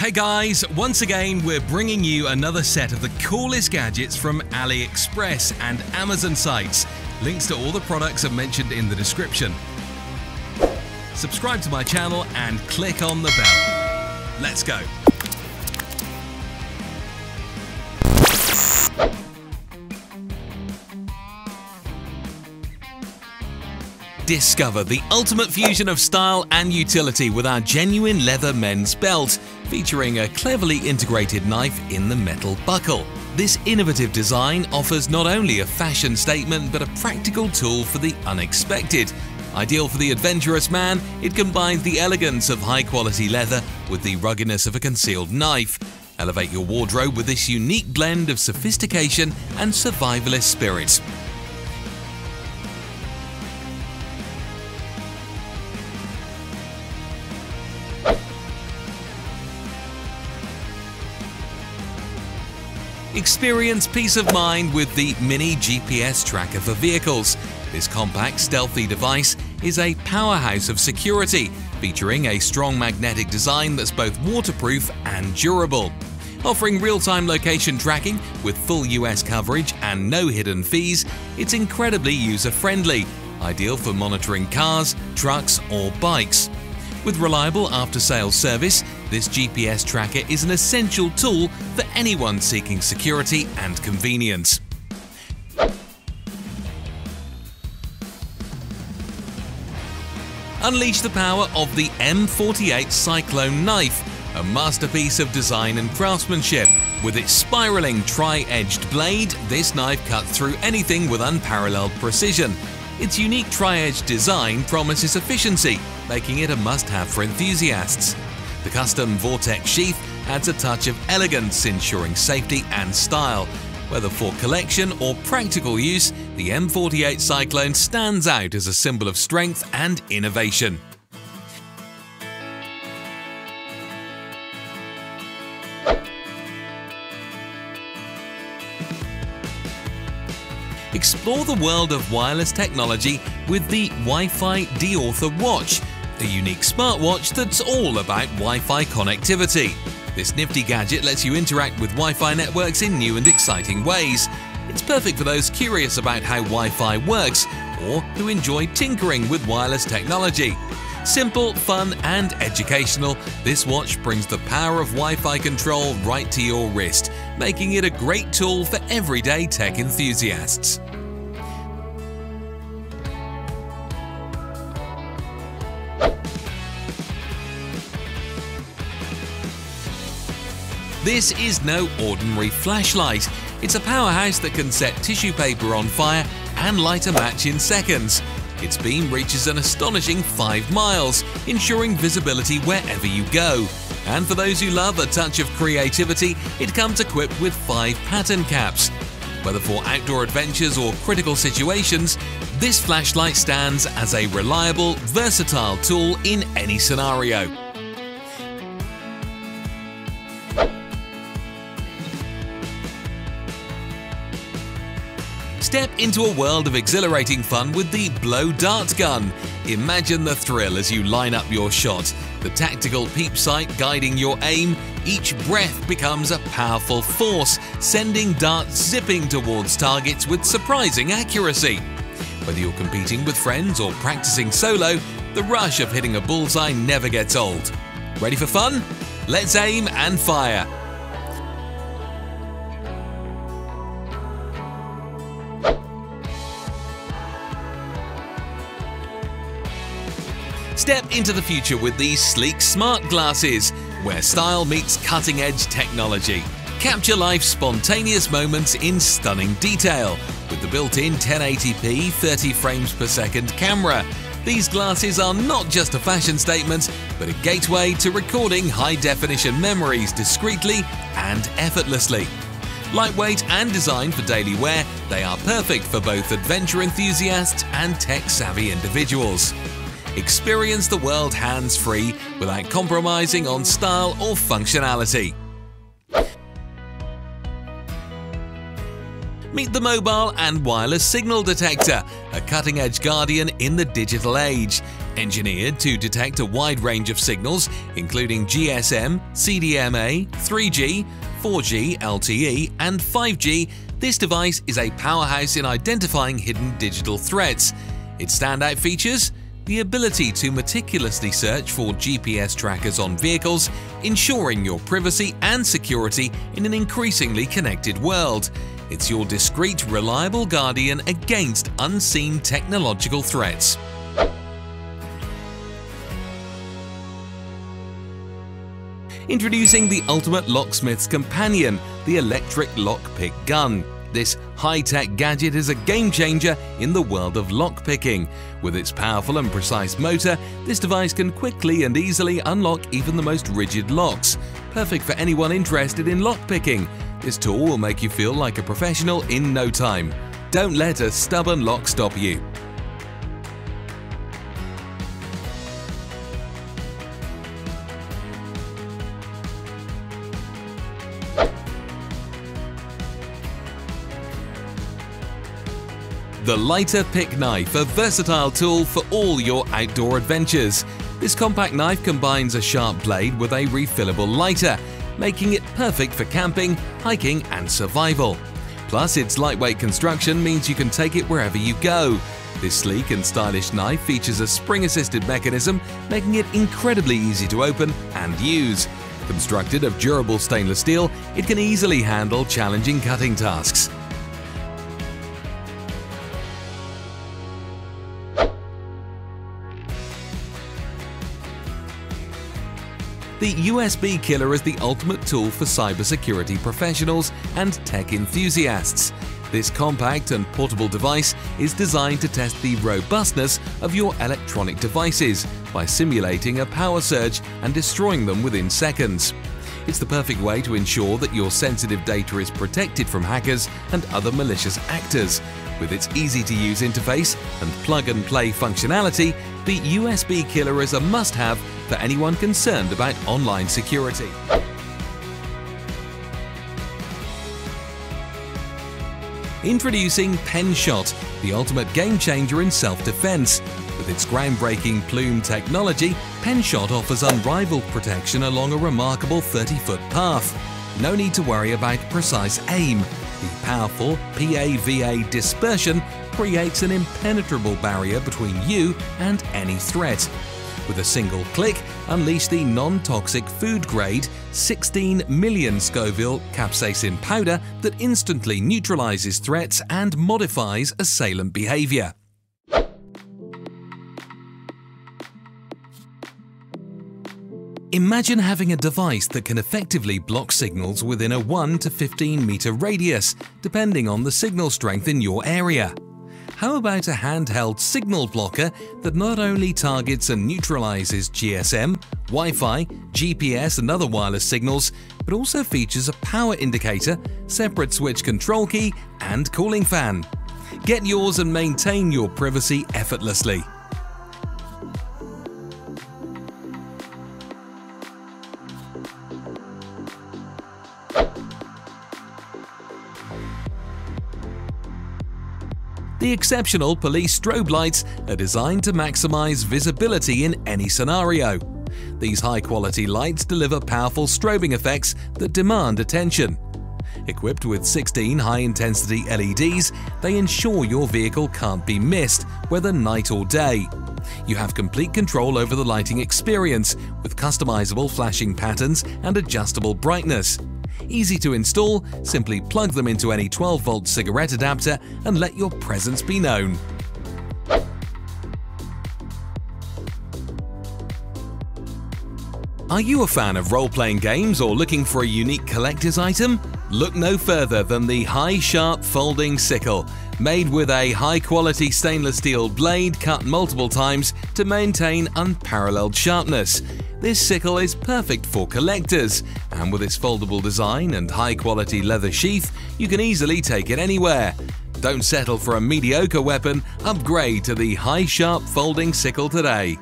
Hey guys, once again we're bringing you another set of the coolest gadgets from AliExpress and Amazon sites. Links to all the products are mentioned in the description. Subscribe to my channel and click on the bell. Let's go. Discover the ultimate fusion of style and utility with our genuine leather men's belt, featuring a cleverly integrated knife in the metal buckle. This innovative design offers not only a fashion statement but a practical tool for the unexpected. Ideal for the adventurous man, it combines the elegance of high-quality leather with the ruggedness of a concealed knife. Elevate your wardrobe with this unique blend of sophistication and survivalist spirit. Experience peace of mind with the Mini GPS tracker for vehicles. This compact, stealthy device is a powerhouse of security, featuring a strong magnetic design that's both waterproof and durable. Offering real-time location tracking with full US coverage and no hidden fees, it's incredibly user-friendly, ideal for monitoring cars, trucks or bikes. With reliable after-sales service, this GPS tracker is an essential tool for anyone seeking security and convenience. Unleash the power of the M48 Cyclone knife, a masterpiece of design and craftsmanship. With its spiraling tri-edged blade, this knife cuts through anything with unparalleled precision, its unique tri-edge design promises efficiency, making it a must-have for enthusiasts. The custom Vortex sheath adds a touch of elegance, ensuring safety and style. Whether for collection or practical use, the M48 Cyclone stands out as a symbol of strength and innovation. Explore the world of wireless technology with the Wi-Fi Deauther Watch, a unique smartwatch that's all about Wi-Fi connectivity. This nifty gadget lets you interact with Wi-Fi networks in new and exciting ways. It's perfect for those curious about how Wi-Fi works or who enjoy tinkering with wireless technology. Simple, fun and educational, this watch brings the power of Wi-Fi control right to your wrist, making it a great tool for everyday tech enthusiasts. This is no ordinary flashlight. It's a powerhouse that can set tissue paper on fire and light a match in seconds. Its beam reaches an astonishing 5 miles, ensuring visibility wherever you go. And for those who love a touch of creativity, it comes equipped with 5 pattern caps. Whether for outdoor adventures or critical situations, this flashlight stands as a reliable, versatile tool in any scenario. Step into a world of exhilarating fun with the Blow Dart Gun. Imagine the thrill as you line up your shot, the tactical peep sight guiding your aim. Each breath becomes a powerful force, sending darts zipping towards targets with surprising accuracy. Whether you're competing with friends or practicing solo, the rush of hitting a bullseye never gets old. Ready for fun? Let's aim and fire! Step into the future with these sleek smart glasses, where style meets cutting-edge technology. Capture life's spontaneous moments in stunning detail with the built-in 1080p 30 frames per second camera. These glasses are not just a fashion statement, but a gateway to recording high-definition memories discreetly and effortlessly. Lightweight and designed for daily wear, they are perfect for both adventure enthusiasts and tech-savvy individuals. Experience the world hands-free without compromising on style or functionality. Meet the mobile and wireless signal detector, a cutting-edge guardian in the digital age. Engineered to detect a wide range of signals, including GSM, CDMA, 3G, 4G, LTE, and 5G, this device is a powerhouse in identifying hidden digital threats. Its standout features? The ability to meticulously search for GPS trackers on vehicles, ensuring your privacy and security in an increasingly connected world. It's your discreet, reliable guardian against unseen technological threats. Introducing the ultimate locksmith's companion, the electric lockpick gun. This high-tech gadget is a game changer in the world of lockpicking. With its powerful and precise motor, this device can quickly and easily unlock even the most rigid locks. Perfect for anyone interested in lockpicking. This tool will make you feel like a professional in no time. Don't let a stubborn lock stop you. The Lighter Pick Knife, a versatile tool for all your outdoor adventures. This compact knife combines a sharp blade with a refillable lighter, making it perfect for camping, hiking and survival. Plus, its lightweight construction means you can take it wherever you go. This sleek and stylish knife features a spring-assisted mechanism, making it incredibly easy to open and use. Constructed of durable stainless steel, it can easily handle challenging cutting tasks. The USB Killer is the ultimate tool for cybersecurity professionals and tech enthusiasts. This compact and portable device is designed to test the robustness of your electronic devices by simulating a power surge and destroying them within seconds. It's the perfect way to ensure that your sensitive data is protected from hackers and other malicious actors. With its easy-to-use interface and plug-and-play functionality, the USB Killer is a must-have for anyone concerned about online security. Introducing PenShot, the ultimate game changer in self-defense. With its groundbreaking plume technology, PenShot offers unrivaled protection along a remarkable 30-foot path. No need to worry about precise aim. The powerful PAVA dispersion creates an impenetrable barrier between you and any threat. With a single click, unleash the non-toxic food-grade 16 million Scoville capsaicin powder that instantly neutralizes threats and modifies assailant behavior. Imagine having a device that can effectively block signals within a 1 to 15 meter radius, depending on the signal strength in your area. How about a handheld signal blocker that not only targets and neutralizes GSM, Wi-Fi, GPS and other wireless signals, but also features a power indicator, separate switch control key and cooling fan. Get yours and maintain your privacy effortlessly. The exceptional police strobe lights are designed to maximize visibility in any scenario. These high-quality lights deliver powerful strobing effects that demand attention. Equipped with 16 high-intensity LEDs, they ensure your vehicle can't be missed, whether night or day. You have complete control over the lighting experience, with customizable flashing patterns and adjustable brightness. Easy to install, simply plug them into any 12-volt cigarette adapter and let your presence be known. Are you a fan of role-playing games or looking for a unique collector's item? Look no further than the High Sharp Folding Sickle, made with a high-quality stainless steel blade cut multiple times to maintain unparalleled sharpness. This sickle is perfect for collectors, and with its foldable design and high-quality leather sheath, you can easily take it anywhere. Don't settle for a mediocre weapon, upgrade to the High Sharp Folding Sickle today.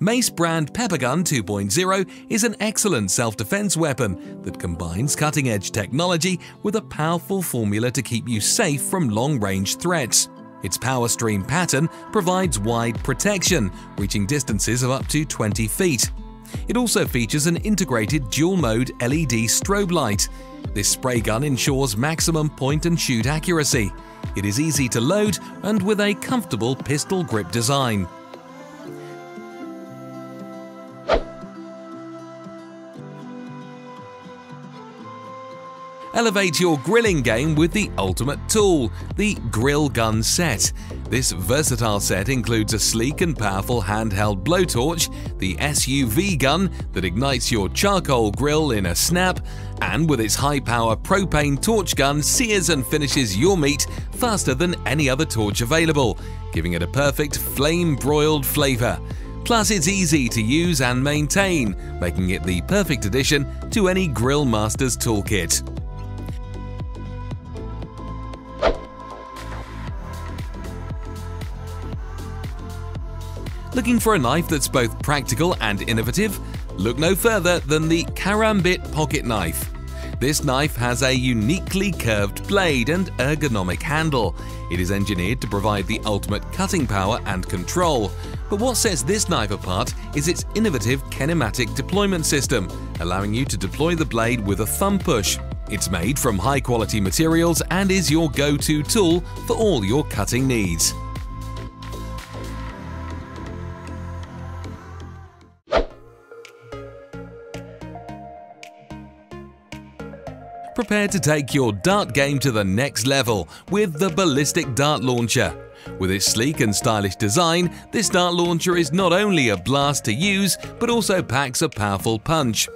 Mace brand Peppergun 2.0 is an excellent self-defense weapon that combines cutting-edge technology with a powerful formula to keep you safe from long-range threats. Its power stream pattern provides wide protection, reaching distances of up to 20 feet. It also features an integrated dual-mode LED strobe light. This spray gun ensures maximum point-and-shoot accuracy. It is easy to load and with a comfortable pistol grip design. Elevate your grilling game with the ultimate tool, the Grill Gun Set. This versatile set includes a sleek and powerful handheld blowtorch, the SUV gun that ignites your charcoal grill in a snap, and with its high-power propane torch gun sears and finishes your meat faster than any other torch available, giving it a perfect flame-broiled flavor. Plus, it's easy to use and maintain, making it the perfect addition to any Grill Master's toolkit. Looking for a knife that's both practical and innovative? Look no further than the Karambit Pocket Knife. This knife has a uniquely curved blade and ergonomic handle. It is engineered to provide the ultimate cutting power and control. But what sets this knife apart is its innovative kinematic deployment system, allowing you to deploy the blade with a thumb push. It's made from high quality materials and is your go-to tool for all your cutting needs. Prepare to take your dart game to the next level with the Ballistic Dart Launcher. With its sleek and stylish design, this dart launcher is not only a blast to use, but also packs a powerful punch.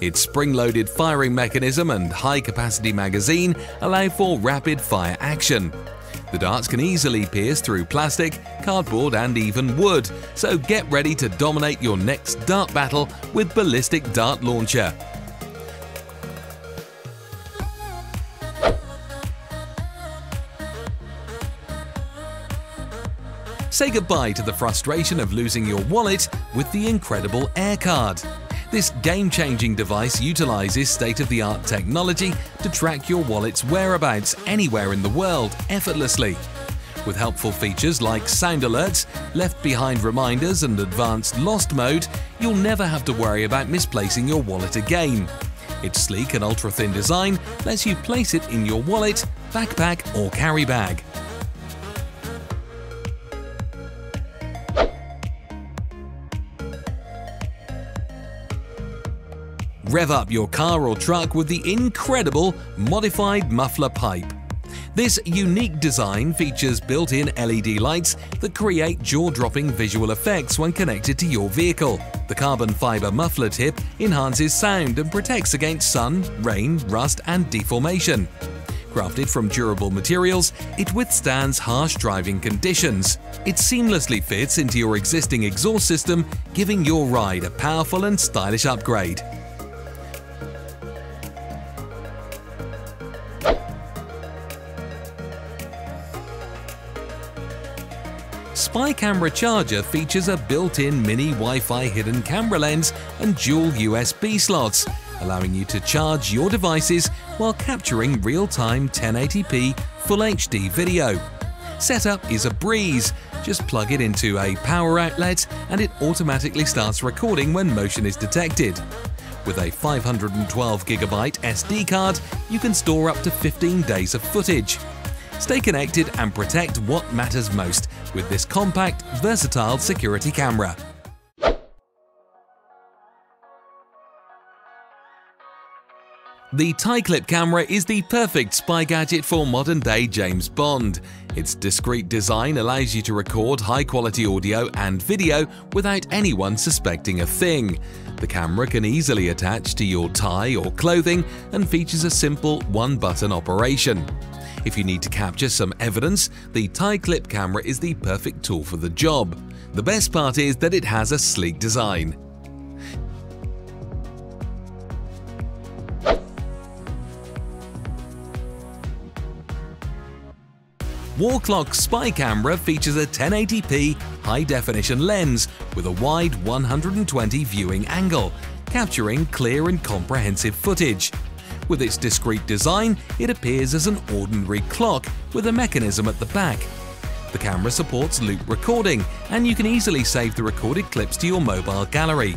Its spring-loaded firing mechanism and high-capacity magazine allow for rapid-fire action. The darts can easily pierce through plastic, cardboard and even wood, so get ready to dominate your next dart battle with Ballistic Dart Launcher. Say goodbye to the frustration of losing your wallet with the incredible AirCard. This game-changing device utilizes state-of-the-art technology to track your wallet's whereabouts anywhere in the world effortlessly. With helpful features like sound alerts, left behind reminders and advanced lost mode, you'll never have to worry about misplacing your wallet again. Its sleek and ultra-thin design lets you place it in your wallet, backpack or carry bag. Rev up your car or truck with the incredible modified muffler pipe. This unique design features built-in LED lights that create jaw-dropping visual effects when connected to your vehicle. The carbon fiber muffler tip enhances sound and protects against sun, rain, rust and deformation. Crafted from durable materials, it withstands harsh driving conditions. It seamlessly fits into your existing exhaust system, giving your ride a powerful and stylish upgrade. Spy Camera Charger features a built-in mini Wi-Fi hidden camera lens and dual USB slots, allowing you to charge your devices while capturing real-time 1080p Full HD video. Setup is a breeze. Just plug it into a power outlet and it automatically starts recording when motion is detected. With a 512GB SD card, you can store up to 15 days of footage. Stay connected and protect what matters most with this compact, versatile security camera. The tie-clip camera is the perfect spy gadget for modern-day James Bond. Its discreet design allows you to record high-quality audio and video without anyone suspecting a thing. The camera can easily attach to your tie or clothing and features a simple one-button operation. If you need to capture some evidence, the tie clip camera is the perfect tool for the job. The best part is that it has a sleek design. Wall Clock Spy Camera features a 1080p high-definition lens with a wide 120 viewing angle, capturing clear and comprehensive footage. With its discreet design, it appears as an ordinary clock with a mechanism at the back. The camera supports loop recording, and you can easily save the recorded clips to your mobile gallery.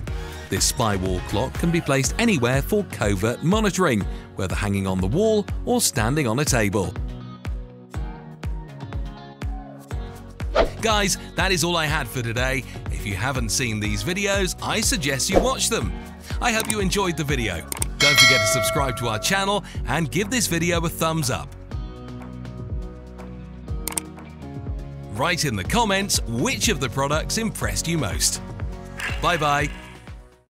This spy wall clock can be placed anywhere for covert monitoring, whether hanging on the wall or standing on a table. Guys, that is all I had for today. If you haven't seen these videos, I suggest you watch them. I hope you enjoyed the video. Don't forget to subscribe to our channel and give this video a thumbs up. Write in the comments which of the products impressed you most. Bye bye.